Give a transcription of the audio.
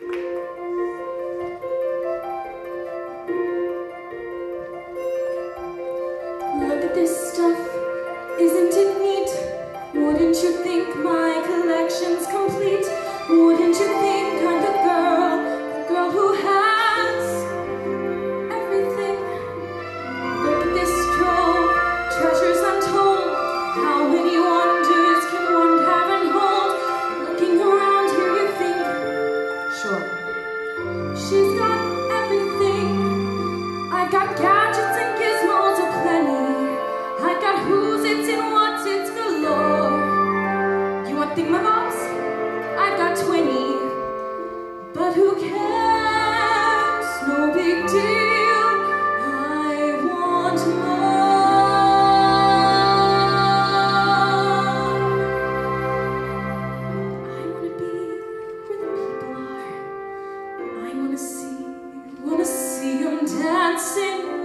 Look at this stuff. Isn't it neat? Wouldn't you think my She's got everything. I got cash. wanna see, wanna see him dancing.